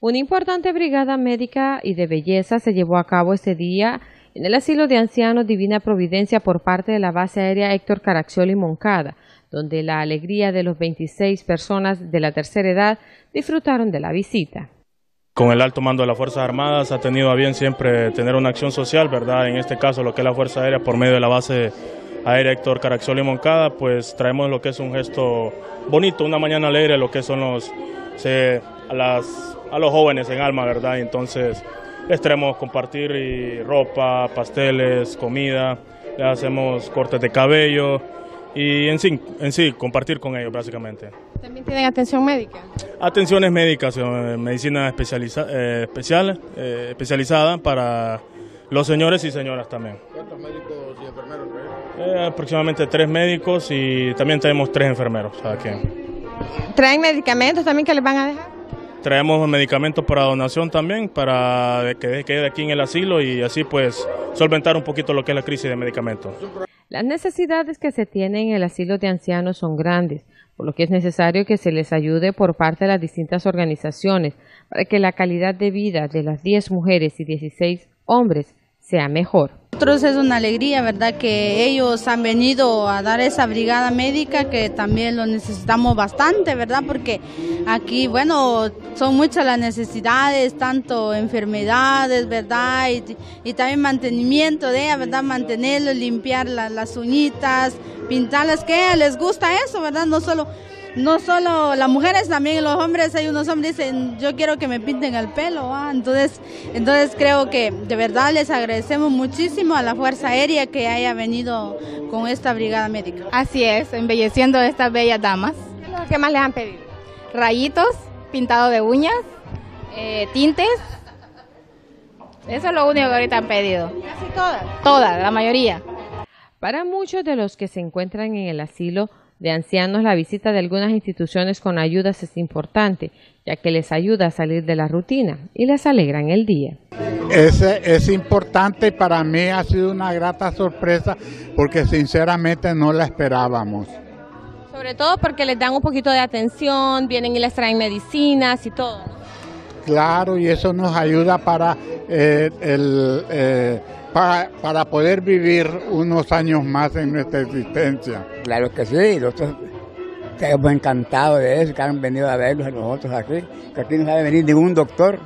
Una importante brigada médica y de belleza se llevó a cabo ese día en el asilo de ancianos Divina Providencia por parte de la base aérea Héctor Caraccioli Moncada, donde la alegría de los 26 personas de la tercera edad disfrutaron de la visita. Con el alto mando de las Fuerzas Armadas ha tenido a bien siempre tener una acción social, ¿verdad? En este caso lo que es la Fuerza Aérea por medio de la base aérea Héctor Caraccioli Moncada, pues traemos lo que es un gesto bonito, una mañana alegre, lo que son los a, las, a los jóvenes en alma, ¿verdad? Entonces les traemos compartir y ropa, pasteles, comida, le hacemos cortes de cabello y en sí, en sí compartir con ellos básicamente. ¿También tienen atención médica? Atenciones médicas, eh, medicina especializa, eh, especial, eh, especializada para los señores y señoras también. ¿Cuántos médicos y enfermeros traen? aproximadamente tres médicos y también tenemos tres enfermeros aquí. ¿Traen medicamentos también que les van a dejar? Traemos medicamentos para donación también, para que quede aquí en el asilo y así pues solventar un poquito lo que es la crisis de medicamentos. Las necesidades que se tienen en el asilo de ancianos son grandes, por lo que es necesario que se les ayude por parte de las distintas organizaciones para que la calidad de vida de las 10 mujeres y 16 hombres sea mejor. Nosotros es una alegría, ¿verdad? Que ellos han venido a dar esa brigada médica que también lo necesitamos bastante, ¿verdad? Porque aquí, bueno, son muchas las necesidades, tanto enfermedades, ¿verdad? Y, también mantenimiento de ella, ¿verdad? Mantenerlo, limpiar las uñitas, pintarlas, que les gusta eso, ¿verdad? No solo no solo las mujeres, también los hombres, hay unos hombres que dicen, yo quiero que me pinten el pelo, entonces, entonces creo que de verdad les agradecemos muchísimo a la Fuerza Aérea que haya venido con esta brigada médica. Así es, embelleciendo a estas bellas damas. ¿Qué más les han pedido? Rayitos, pintado de uñas, eh, tintes. Eso es lo único que ahorita han pedido. Casi todas. Todas, la mayoría. Para muchos de los que se encuentran en el asilo, de ancianos, la visita de algunas instituciones con ayudas es importante, ya que les ayuda a salir de la rutina y les alegran el día. Es, es importante y para mí ha sido una grata sorpresa porque sinceramente no la esperábamos. Sobre todo porque les dan un poquito de atención, vienen y les traen medicinas y todo. Claro, y eso nos ayuda para eh, el... Eh, para, para poder vivir unos años más en nuestra existencia. Claro que sí, nosotros estamos encantados de eso, que han venido a verlos a nosotros aquí, que aquí no sabe venir ningún doctor,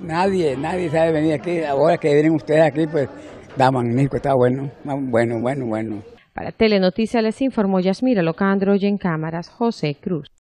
nadie, nadie sabe venir aquí, ahora que vienen ustedes aquí, pues da magnífico, está bueno, bueno, bueno, bueno. Para Telenoticias les informó Yasmira Locandro y en cámaras José Cruz.